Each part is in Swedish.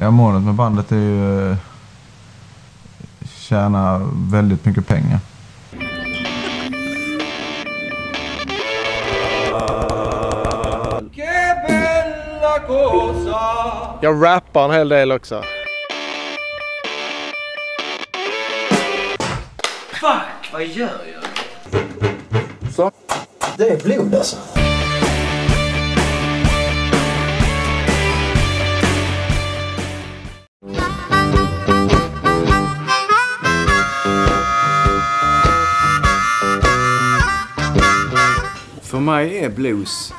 Ja, målet med bandet är ju... eh, Tjäna väldigt mycket pengar. Jag rappar en hel del också. Fuck, vad gör jag? Det är blod alltså. För mig är blues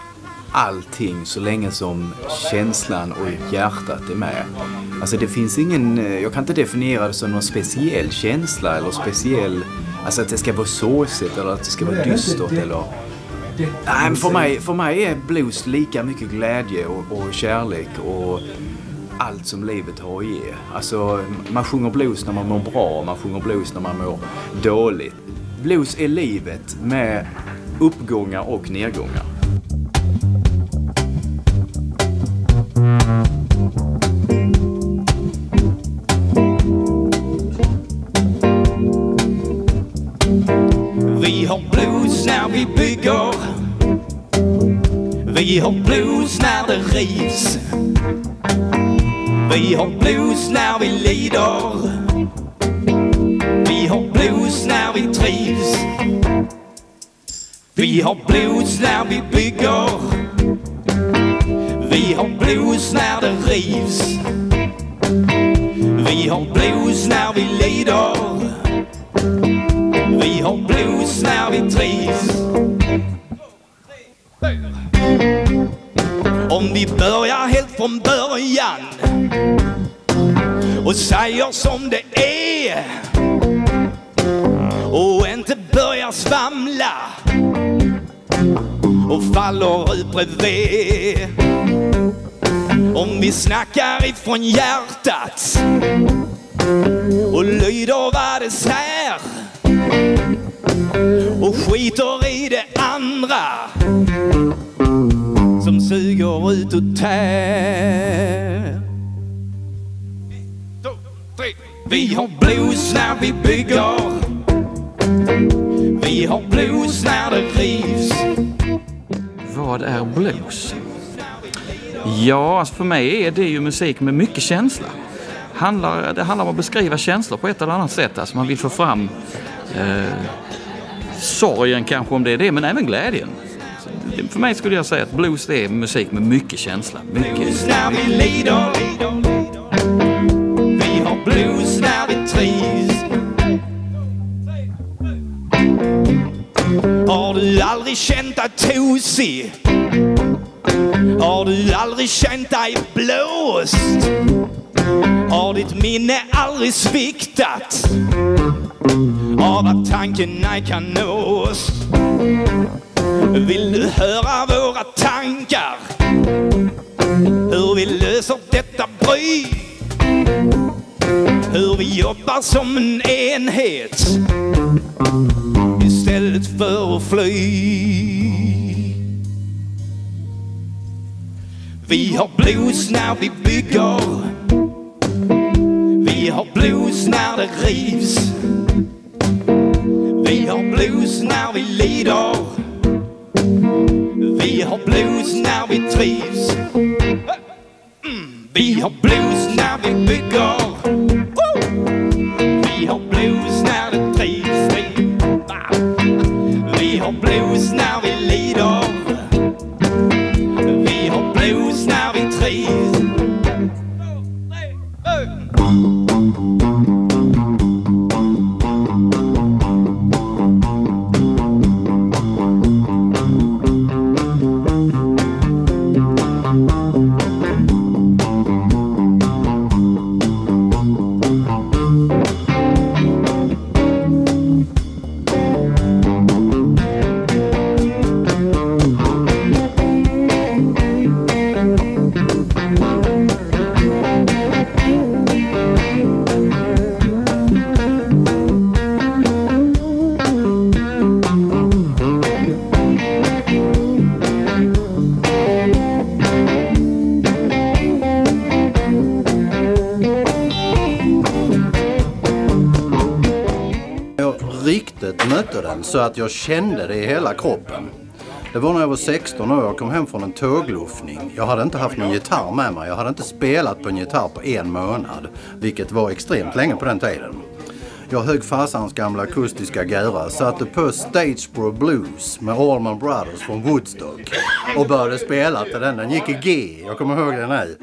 allting så länge som känslan och hjärtat är med. Alltså det finns ingen, eh, jag kan inte definiera det som någon speciell känsla eller speciell, alltså att det ska vara såsigt eller att det ska vara dystert eller... Nej, men för mig, för mig är blues lika mycket glädje och, och kärlek och allt som livet har att ge. Alltså, man sjunger blues när man mår bra, man sjunger blues när man mår dåligt. Blues är livet med uppgångar och nedgångar. Vi har blues när vi bygger. Vi har blues när det rivs. Vi har blues när vi lider. Vi har blues när vi bygger. Vi har blues när det rivs. Vi har blues när vi lider. Vi har blues när vi trivs. Om vi börjar helt från början och säger som det är och faller ut bredvid. Om vi snackar ifrån hjärtat och lyder vad det säger och skiter i det andra som suger ut och tär. Vi har blues när vi bygger. Vi har blues när det rivs. Vad är blues? Ja, alltså för mig är det ju musik med mycket känsla. Handlar, det handlar om att beskriva känslor på ett eller annat sätt. Alltså man vill få fram eh, sorgen kanske om det är det, men även glädjen. Så För mig skulle jag säga att blues det är musik med mycket känsla. Mycket, Blues när vi lider. Vi har blues när vi aldrig känt dig tosig? Har du aldrig känt dig blåst? Har ditt minne aldrig sviktat? Av att tanken ej kan nås? Vill du höra våra tankar? Hur vi löser detta bry? Hur vi jobbar som en enhet för att fly. Vi har blues när vi bygger. Vi har blues när det rivs. Vi har blues när vi lider. Vi har blues när vi trivs. Mm. Vi har blues när vi bygger. Vi har blues blues. När mötte den så att jag kände det i hela kroppen. Det var när jag var 16 år. Jag kom hem från en tågluffning. Jag hade inte haft någon gitarr med mig. Jag hade inte spelat på en gitarr på en månad. Vilket var extremt länge på den tiden. Jag högg farsans gamla akustiska gura, satte på Stagebro Blues med Allman Brothers från Woodstock och började spela till den. Den gick i G, jag kommer ihåg det nu.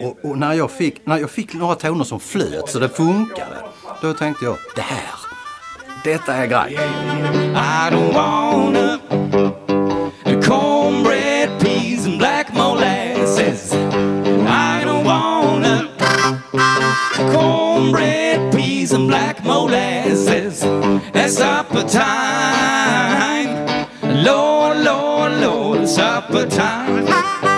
Och, och när, jag fick, när jag fick några toner som flöt så det funkade, då tänkte jag det här, detta är grejen. I don't wanna cornbread, peas and black molasses. I don't wanna cornbread, peas and black molasses. It's supper time. Lord, Lord, Lord, supper time.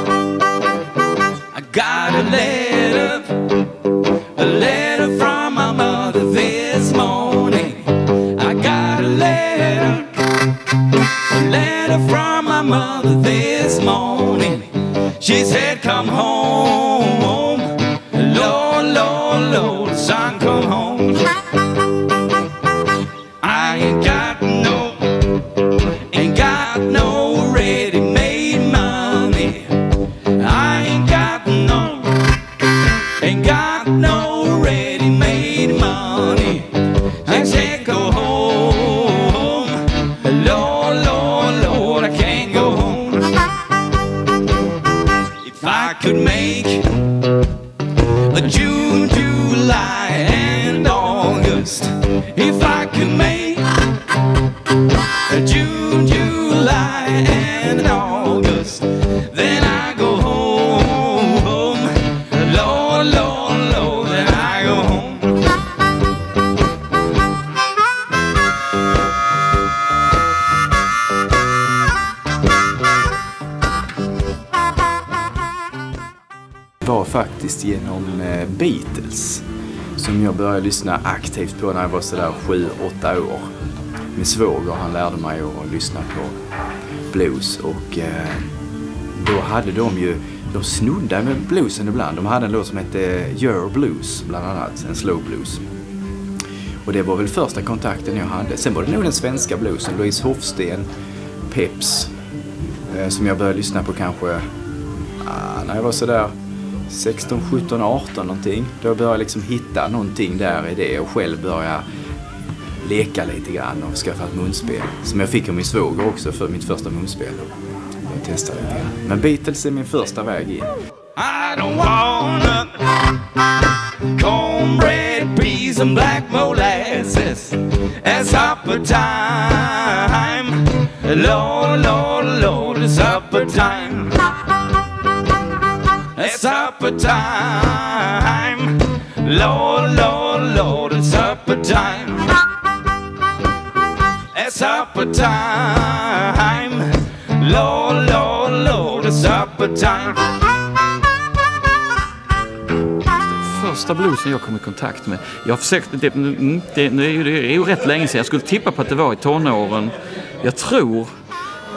If I could make a June, July, and August, then I go home. Lord, Lord, Lord, then I go home. var faktiskt genom eh, Beatles som jag började lyssna aktivt på när jag var sådär 7-8 år. Min svåger han lärde mig att lyssna på blues och eh, då hade de ju, de snuddade med bluesen ibland. De hade en låt som hette eh, Your Blues bland annat, en slow blues. Och det var väl första kontakten jag hade. Sen var det nog den svenska bluesen, Louise Hofsten, Peps, eh, som jag började lyssna på kanske ah, när jag var sådär 16, 17, 18 någonting. Då började jag liksom hitta någonting där i det och själv börja leka lite grann och skaffa ett munspel. Som jag fick av min svåger också för mitt första munspel. Jag testade lite grann. Men Beatles är min första väg in. I don't wanna cornbread, peas, and black molasses. It's supper time. Lord, Lord, Lord, it's supper time. Supper time. Lord, Lord, Lord, it's supper time. It's supper time. Lord, Lord, Lord, it's supper time. första bluesen jag kom i kontakt med. Jag har försökt, det, mm, det, nu är ju, det är ju rätt länge sedan. Jag skulle tippa på att det var i tonåren. Jag tror,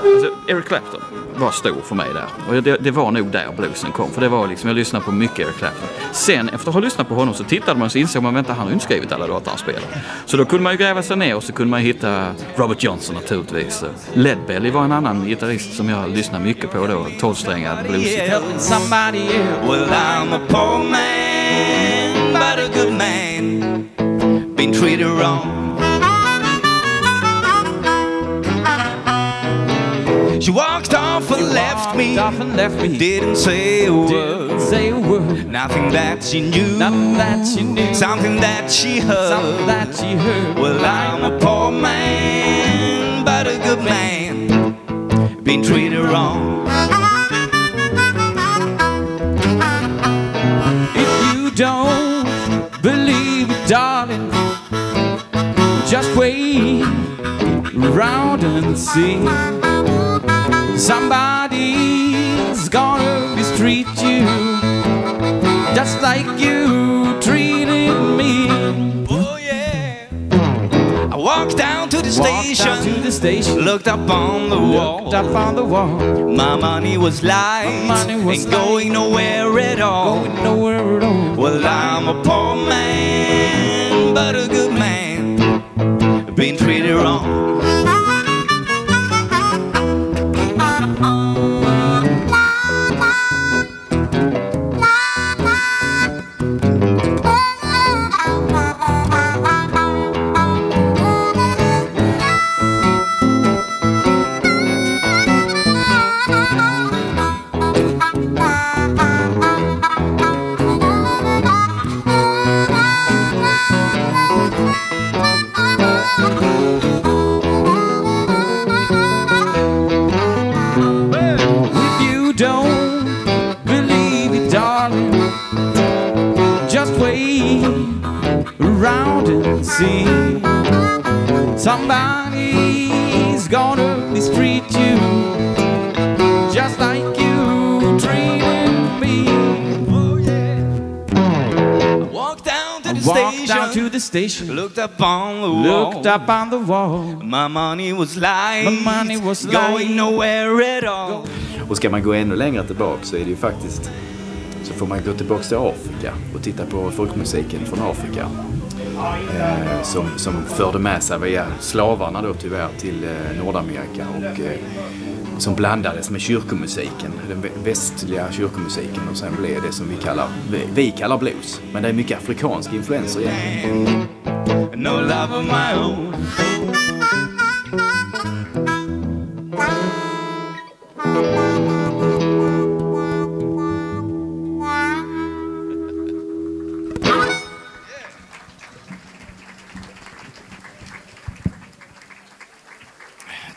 alltså Eric Clapton var stor för mig där. Och det, det var nog där bluesen kom. För det var liksom, jag lyssnade på mycket Eric Clapton. Sen efter att ha lyssnat på honom så tittade man och så insåg man, vänta han har ju inte skrivit alla låtar han spelar. Så då kunde man ju gräva sig ner och så kunde man hitta Robert Johnson naturligtvis. Led Belly var en annan gitarrist som jag lyssnade mycket på då. Tolvsträngad bluesgitarr. helping somebody else. Well, She walked off and left me. off and left me. Didn't say a Didn't word. say a word. Nothing that she knew. Nothing that she knew. Something that she heard. Something that she heard. Well, I'm a poor man, but a good man. Been treated wrong. If you don't believe it, darling, just wait around and see. Somebody's gonna mistreat you just like you treated me. Oh yeah. I walked down to the Walked station. to the station, Looked up on the wall. looked up on the wall, My money was light. My money was Ain't going nowhere at all. going nowhere at all. Well, I'm a poor man, but a good man. Been treated wrong. Walked down to I the walked station. down to the station, Looked up on the wall. looked up on the wall. My money was lying. My money was going lying. nowhere at all. Och ska man gå ännu längre tillbaka så är det ju faktiskt så får man gå tillbaka till Afrika och titta på folkmusiken från Afrika. Eh, som, som förde med sig via slavarna då tyvärr till eh, Nordamerika och eh, som blandades med kyrkomusiken, den vä- västliga kyrkomusiken och sen blev det som vi kallar, vi, vi kallar blues. Men det är mycket afrikanska influenser egentligen. No love of my own.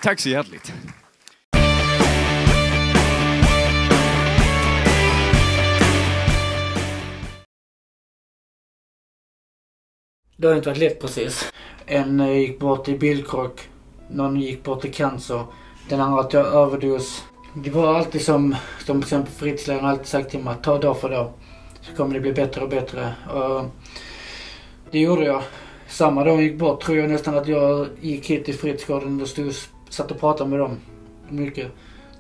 Tack så hjärtligt. Det har inte varit lätt precis. En eh, gick bort i bilkrock. Någon gick bort i cancer. Den andra tog överdos. Det var alltid som, som till exempel Fritz-ledaren alltid sagt till mig, ta dag för dag. Så kommer det bli bättre och bättre. Och det gjorde jag. Samma dag hon gick bort tror jag nästan att jag gick hit till Fritzgården och stod, satt och pratade med dem. Mycket.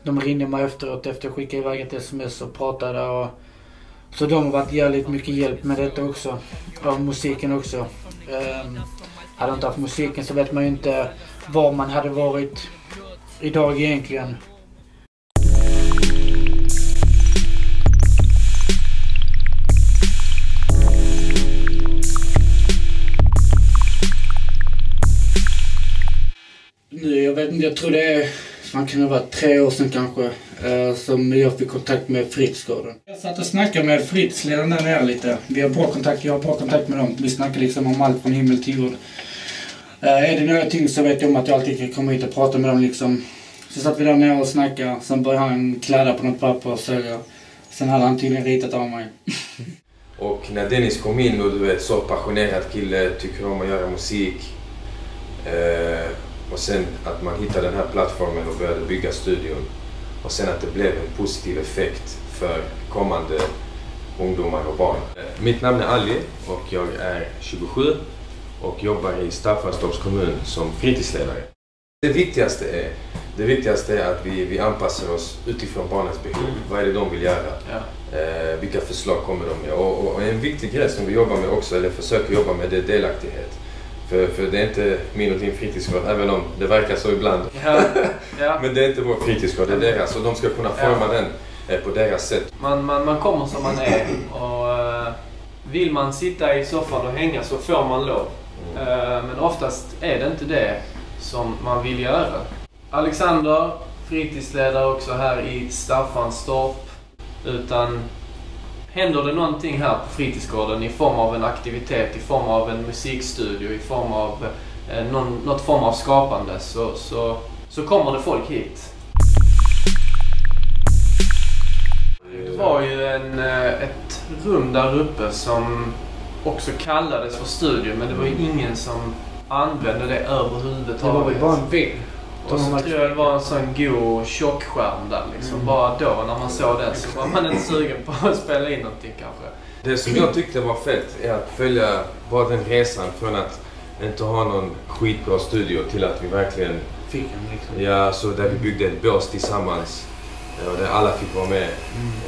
De ringde mig efteråt efter jag skickade iväg ett sms och pratade och så de har varit jävligt mycket hjälp med detta också. Av musiken också. Um, hade jag inte haft musiken så vet man ju inte var man hade varit idag egentligen. Nu, jag vet inte, jag tror det är, man kan ha varit tre år sedan kanske, Eh, som jag fick kontakt med Fritzgården. Jag satt och snackade med Fritz, ledaren där nere lite. Vi har bra kontakt, jag har bra kontakt med dem. Vi snackar liksom om allt från himmel till jord. Eh, är det någonting så vet jag om att jag alltid kan komma hit och prata med dem liksom. Så satt vi där nere och snackade, sen började han kladda på något papper och sälja. Sen hade han tydligen ritat av mig. Och när Dennis kom in och du vet så passionerad kille, tycker om att göra musik. Eh, och sen att man hittade den här plattformen och började bygga studion. Och sen att det blev en positiv effekt för kommande ungdomar och barn. Mitt namn är Ali och jag är 27 och jobbar i Staffanstorps kommun som fritidsledare. Det viktigaste är, det viktigaste är att vi, vi anpassar oss utifrån barnens behov. Vad är det de vill göra? Eh, vilka förslag kommer de med? Och, och, och en viktig grej som vi jobbar med också, eller försöker jobba med, det är delaktighet. För, för det är inte min och din fritidsgård, även om det verkar så ibland. Ja, ja. Men det är inte vår fritidsgård, det är deras. Och de ska kunna forma den eh, på deras sätt. Man, man, man kommer som man är och eh, vill man sitta i soffan och hänga så får man lov. Eh, men oftast är det inte det som man vill göra. Alexander, fritidsledare också här i Staffanstorp. Utan händer det någonting här på fritidsgården i form av en aktivitet, i form av en musikstudio, i form av eh, någon, något form av skapande så, så, så kommer det folk hit. Det var ju en, eh, ett rum där uppe som också kallades för studio men det var ju ingen som använde det överhuvudtaget. Det var väl bara en vägg. Och så tror jag det var en sån god tjockskärm där liksom. Mm. Bara då när man såg den så var man inte sugen på att spela in någonting kanske. Det som jag tyckte var fett är att följa bara den resan från att inte ha någon skitbra studio till att vi verkligen Fick en liksom. Ja, så där vi byggde ett bås tillsammans. eh, Och där alla fick vara med.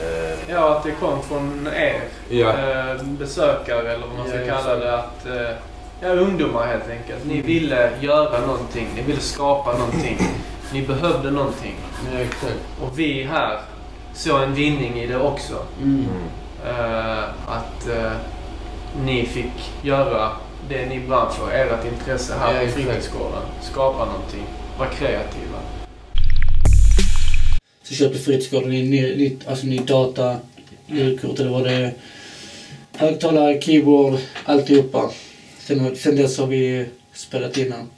Eh, Ja, att det kom från er Ja. eh, besökare eller vad man ska Ja, kalla det. Att, eh, ja, ungdomar helt enkelt. Ni ville göra någonting. Ni ville skapa någonting. Ni behövde någonting. Ja. Och vi här såg en vinning i det också. Mm. Eh, att eh, ni fick göra det ni brann för, ert intresse här Ja, på fritidsgården. Skapa någonting, vara kreativa. Så köpte Fritzgården ny, ny, nytt, alltså ny data, ljudkort eller vad det är. Högtalare, keyboard, alltihopa. Sen, sen dess har vi spelat in den.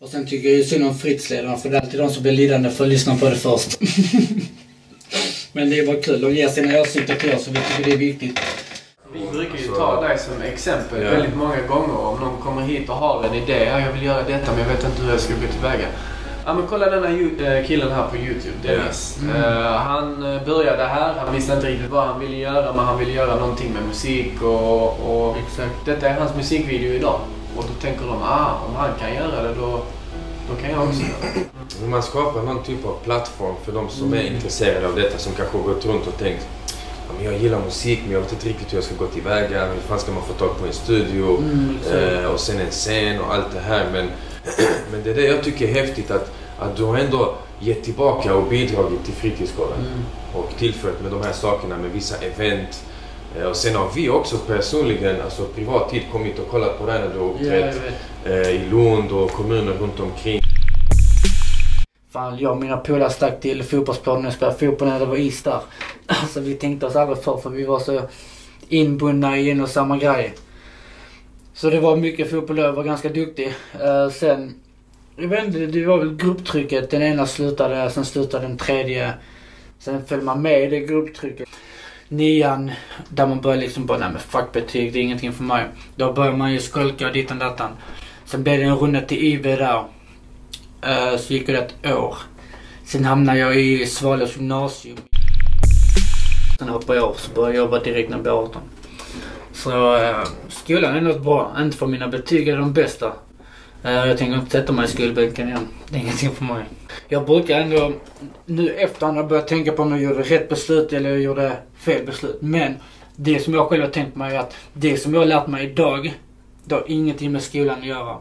Och sen tycker jag ju synd om Fritzledarna för det är alltid de som blir lidande för att lyssna på det först. Men det är bara kul. De ger sina åsikter till oss och vi tycker det är viktigt. Vi brukar ju ta dig som exempel Ja. väldigt många gånger. Om någon kommer hit och har en idé. Ja, jag vill göra detta men jag vet inte hur jag ska gå tillväga. Ja men kolla denna eh, killen här på Youtube, Dennis. Mm. Eh, han eh, började här, han visste inte riktigt vad han ville göra men han ville göra någonting med musik och, och detta är hans musikvideo idag. Och då tänker de, ah om han kan göra det då, då kan jag också göra det. Man skapar någon typ av plattform för de som är Mm. intresserade av detta som kanske gått runt och tänkt men jag gillar musik men jag vet inte riktigt hur jag ska gå tillväga. Hur fan ska man få tag på en studio? Mm, exakt. eh, och sen en scen och allt det här. Men, men det är det jag tycker är häftigt att, att du har ändå gett tillbaka och bidragit till fritidsgården. Mm. Och tillfört med de här sakerna med vissa event. Eh, Och sen har vi också personligen, alltså privat tid, kommit och kollat på det när du har Ja, uppträtt vet. eh, i Lund och kommuner runt omkring. Fan, jag och mina polare stack till fotbollsplanen och spelade fotboll när det var is där. Alltså vi tänkte oss aldrig för för vi var så inbundna i en och samma grej. Så det var mycket fotboll jag var ganska duktig. Uh, sen, jag vet inte, det var väl grupptrycket. Den ena slutade, sen slutade den tredje. Sen följde man med i det grupptrycket. Nian, där man började liksom bara, nej men fuck betyg, det är ingenting för mig. Då började man ju skolka och dittan dattan. Sen blev det en runda till IV där. Uh, så gick det ett år. Sen hamnade jag i Svalövs gymnasium. Sen hoppade jag av så började jag jobba direkt när jag blev 18. Så eh, skolan är något bra. Inte för mina betyg är de bästa. Eh, jag tänker inte sätta mig i skolbänken igen. Det är ingenting för mig. Jag brukar ändå nu efterhand har börjat tänka på om jag gjorde rätt beslut eller jag gjorde fel beslut. Men det som jag själv har tänkt mig är att det som jag har lärt mig idag, det har ingenting med skolan att göra.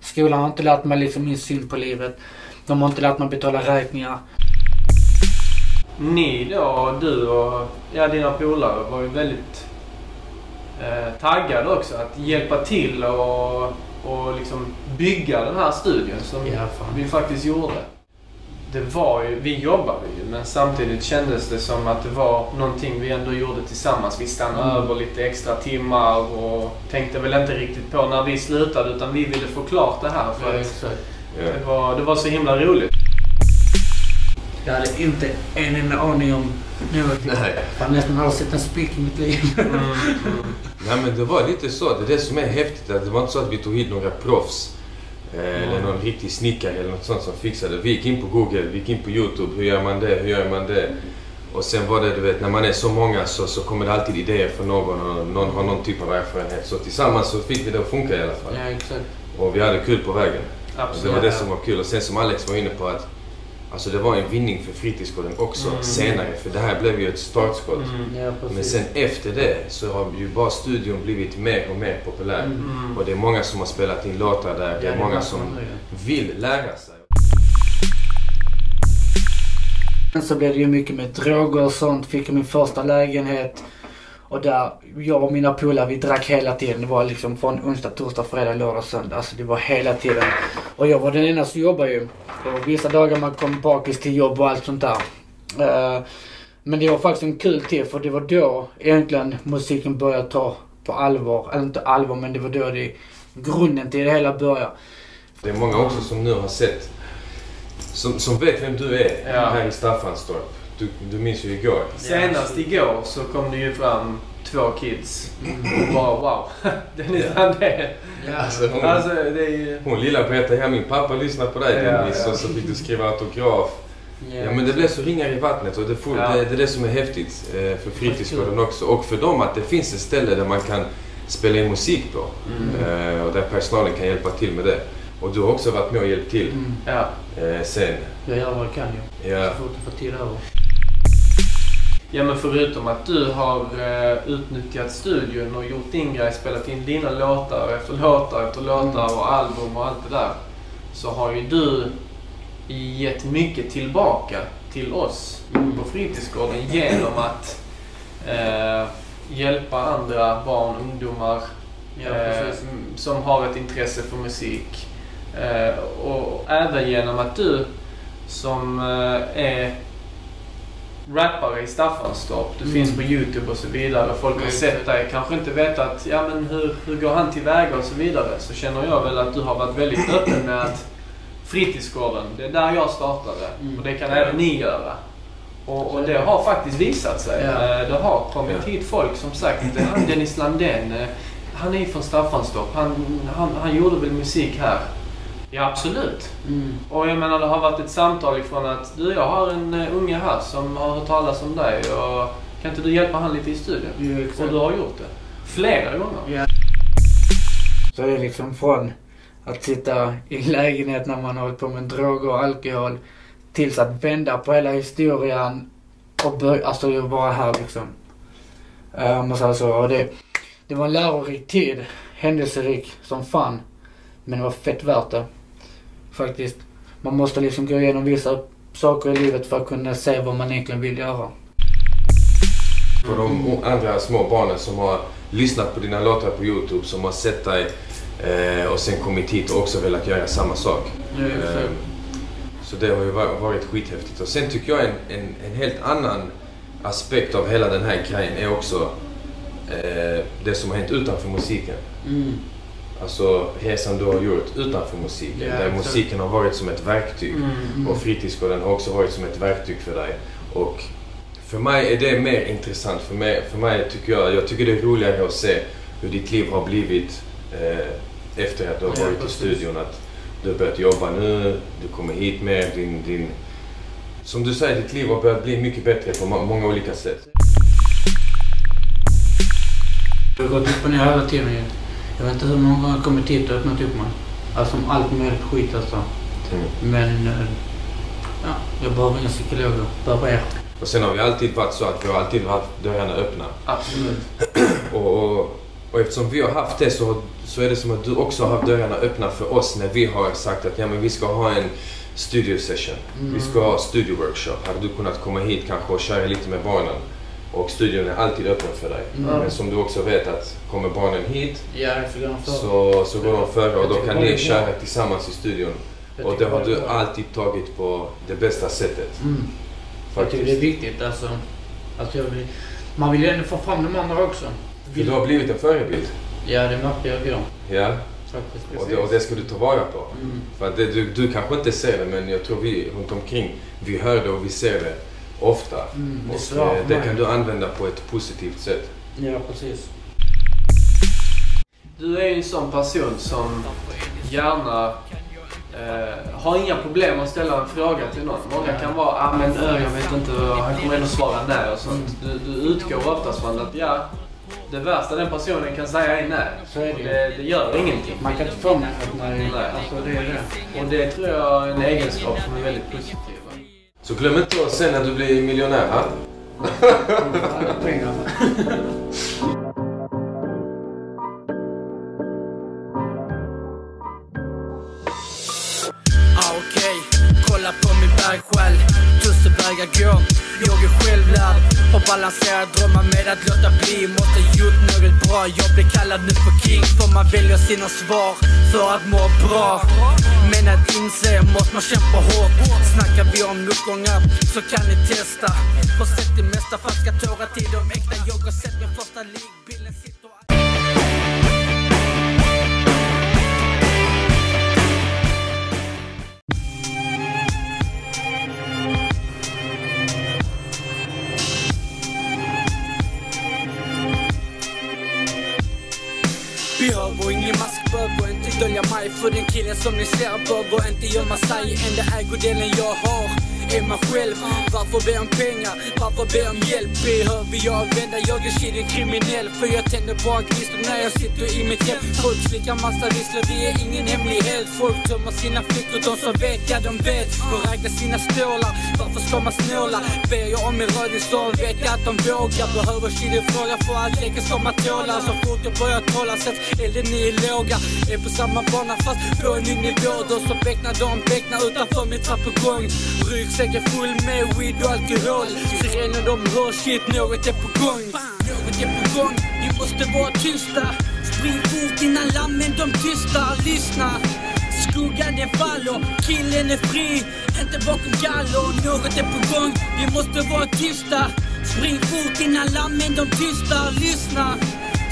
Skolan har inte lärt mig liksom min syn på livet. De har inte lärt mig betala räkningar. Ni då, du och ja, dina polare var ju väldigt eh, taggade också att hjälpa till och, och liksom bygga den här studion som Ja, vi faktiskt gjorde. Det var ju, vi jobbade ju men samtidigt kändes det som att det var någonting vi ändå gjorde tillsammans. Vi stannade Mm. över lite extra timmar och tänkte väl inte riktigt på när vi slutade utan vi ville få klart det här för att det var, det var så himla roligt. Jag hade inte en enda aning om något. Nej. Jag har nästan aldrig sett en spik i mitt liv. Nej men det var lite så. Det är det som är häftigt. Att det var inte så att vi tog hit några proffs. Eh, eller någon riktig snickare eller något sånt som fixade. Vi gick in på Google, vi gick in på Youtube. Hur gör man det? Hur gör man det? Och sen var det, du vet, när man är så många så, så kommer det alltid idéer från någon och någon har någon typ av erfarenhet. Så tillsammans så fick vi det att funka i alla fall. ja, exakt. Och vi hade kul på vägen. Och Absolut. det var det som var kul. Och sen som Alex var inne på att Alltså det var en vinning för fritidsgården också Mm. senare. För det här blev ju ett startskott. Mm. Ja. Men sen efter det så har ju bara studion blivit mer och mer populär. Mm. Och det är många som har spelat in låtar där. Det är många som vill lära sig. Sen så blev det ju mycket med droger och sånt. Fick jag min första lägenhet. Och där, jag och mina polare vi drack hela tiden. Det var liksom från onsdag, torsdag, fredag, lördag, söndag. Alltså det var hela tiden. Och jag var den enda som jobbade ju. Och vissa dagar man kom bakis till jobb och allt sånt där. Eh, men det var faktiskt en kul tid för det var då egentligen musiken började ta på allvar. Eller inte allvar men det var då det grunden till det hela började. Det är många också som nu har sett, som, som vet vem du är Ja. här i Staffanstorp. Du, du minns ju igår. Senast igår så kom det ju fram två kids och bara wow, Dennis Andén. Alltså, hon, Alltså det är ju... hon lilla berättade, ja min pappa lyssnar på dig Ja, Dennis. ja. Och så fick du skriva autograf. Ja men det blev så ringar i vattnet och det, får, Ja. det, det är det som är häftigt eh, för fritidsgården också. Och för dem att det finns ett ställe där man kan spela in musik på. Eh, och där personalen kan hjälpa till med det. Och du har också varit med och hjälpt till Mm. Ja. eh, sen. Jag gör vad jag kan ju. Ja. Så fort jag får tid över. Ja men förutom att du har eh, utnyttjat studion och gjort din grej, spelat in dina låtar efter låtar efter låtar och album och allt det där. Så har ju du gett mycket tillbaka till oss på fritidsgården genom att eh, hjälpa andra barn, ungdomar Ja, eh, som har ett intresse för musik. Eh, och även genom att du som eh, är rappare i Staffanstorp. Du Mm. finns på Youtube och så vidare. Folk har sett dig, kanske inte vetat ja, men hur, hur går han tillväga och så vidare. Så känner jag väl att du har varit väldigt öppen med att fritidsgården, det är där jag startade. Mm. Och det kan även ni göra. Och, och det har faktiskt visat sig. Ja. Eh, Det har kommit Ja. hit folk som sagt, eh, han Dennis Landén, eh, han är ju från Staffanstorp. Han, han, han gjorde väl musik här? Ja, absolut. Mm. Och jag menar det har varit ett samtal ifrån att du, jag har en uh, unge här som har hört talas om dig och kan inte du hjälpa han lite i studion? Ja, och exakt. du har gjort det. Flera gånger. Ja. Så det är liksom från att sitta i en lägenhet när man har hållit på med droger och alkohol tills att vända på hela historien och börja, alltså vara här liksom. Eh, Om man säger så. Och det, det var en lärorik tid. Händelserik som fan. Men det var fett värt det. Faktiskt. Man måste liksom gå igenom vissa saker i livet för att kunna se vad man egentligen vill göra. För de andra små barnen som har lyssnat på dina låtar på Youtube, som har sett dig eh, och sen kommit hit och också velat göra samma sak. Ja. Eh, så det har ju va- varit skithäftigt. Och sen tycker jag en, en, en helt annan aspekt av hela den här grejen är också eh, det som har hänt utanför musiken. Mm. Alltså resan du har gjort utanför musiken. Ja, där musiken har varit som ett verktyg. Mm, mm. Och fritidsgården har också varit som ett verktyg för dig. Och för mig är det mer intressant. För mig, för mig tycker jag, jag tycker det är roligare att se hur ditt liv har blivit eh, efter att du har Ja, varit i precis. studion. Att du har börjat jobba nu, du kommer hit mer, din, din... Som du säger, ditt liv har börjat bli mycket bättre på må- många olika sätt. Det har gått upp och ner hela tiden. Jag vet inte hur många gånger jag har öppnat upp mig. Alltså om allt möjligt skit alltså. Mm. Men eh, ja, jag behöver inga psykologer. Behöver er. Och sen har vi alltid varit så att vi har alltid haft dörrarna öppna. Absolut. Och, och, och eftersom vi har haft det så, så är det som att du också har haft dörrarna öppna för oss när vi har sagt att ja, men vi ska ha en studio session. Mm. Vi ska ha studio workshop. Hade du kunnat komma hit kanske och köra lite med barnen. Och studion är alltid öppen för dig. Mm. Men som du också vet att kommer barnen hit Ja, så går de för. så, så går de före och då kan ni köra tillsammans i studion. Och det har du alltid tagit på det bästa sättet. Mm. Jag tycker det är viktigt alltså. alltså jag vill, man vill ju ändå få fram de andra också. För du har blivit en förebild. Ja, det märkte jag igår. Ja. Faktiskt. Och det, och det ska du ta vara på. Mm. För det, du, du kanske inte ser det men jag tror vi runt omkring, vi hör det och vi ser det ofta. Mm, det och eh, det kan du använda på ett positivt sätt. Ja, precis. Du är ju en sån person som gärna eh, har inga problem att ställa en fråga till någon. Många kan vara, ah men ö, jag vet inte, han kommer ändå svara nej och sånt. Du, du utgår oftast från att ja, det värsta den personen kan säga är nej. Så är det det, det gör ingenting. Man kan inte få mig att nej. Nej. Alltså det är det. Och det tror jag är en egenskap som är väldigt positiv. Så glöm inte att sen när du blir miljonär, ha? Ah, okej, kolla på min väg själv. Tusen vägar gå. Jag är självlärd och balanserad drömmar att låta bli. Måste gjort något bra, jag blir kallad nu för king För man väljer sina svar för att må bra. Men att inse måste man kämpa hårt. Snackar vi om motgångar så kan ni testa. Har sett det mesta, falska tårar till de äkta. Jag har sett min första ligbilden dölja mig För den killen som ni ser. Behöver inte gömma sig. Enda ägodelen jag har är man själv. Varför be om pengar? Varför be om hjälp? Behöver jag vända? Jag är shit kriminell För jag tänder bara gnistor när jag sitter i mitt hem. Folk slickar massa visslor, det är ingen hemlighet Folk tömmer sina fickor, de som vet, ja de vet Och räknar sina stålar, varför ska man snåla? Ber jag om min röding så vet jag att de vågar. Behöver shit fråga för att leken ska man tåla Så fort jag börjar tala sätts elden i låga. Är på samma bana fast på en ny nivå. Då så becknar de becknar utanför min trappuppgång. Ryggsäcken full med weed och alkohol. Sirenen de hör shit, något är på gång. Något är på gång, vi måste vara tysta. Spring fort innan lammen de tystar, lyssna. Skuggan den faller, killen är fri. Inte bakom galler, något är på gång. Vi måste vara tysta. Spring fort innan lammen de tystar, lyssna.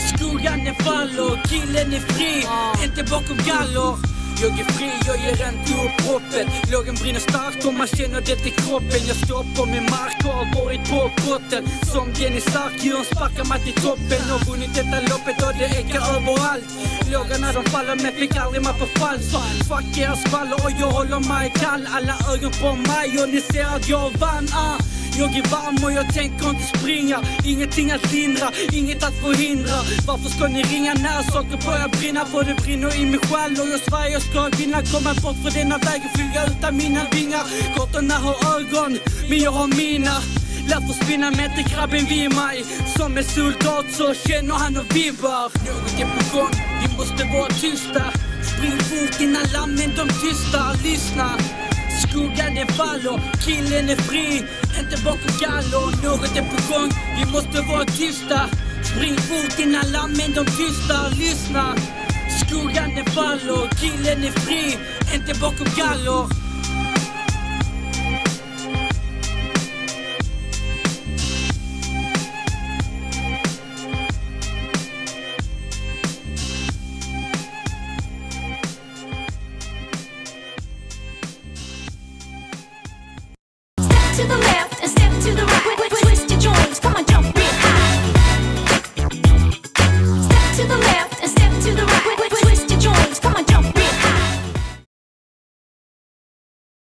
Skuggan den faller, killen är fri. Inte bakom galler jag är fri, jag ger inte upp hoppet Lågen brinner starkt och man känner det i kroppen. Jag står på min mark och har varit på botten Som Jenny Stark, Djurn sparkar mig till toppen. Har vunnit detta loppet och det ekar överallt. Lågorna de faller men fick aldrig mig på fall. Så fuck era skvaller och jag håller mig kall. Alla ögon på mig och ni ser att jag vann. Ah. Jag är varm och jag tänker inte springa. Ingenting att lindra, inget att förhindra. Varför ska ni ringa när saker börjar brinna? För det brinner i min själ och jag svär jag ska vinna. Komma bort från denna vägen, flyga utan mina vingar. Gatorna har ögon, men jag har mina. Lär försvinna med inte grabben vid mig. Som en soldat så känner han och vibbar. Något är på gång, vi måste vara tysta. Spring fort innan lammen de tystar, lyssna. Skuggan den faller, killen är fri. Inte bakom galler, något är på gång. Vi måste vara tysta. Spring fort innan lammen de tystar, lyssna. Skuggan den faller, killen är fri. Inte bakom galler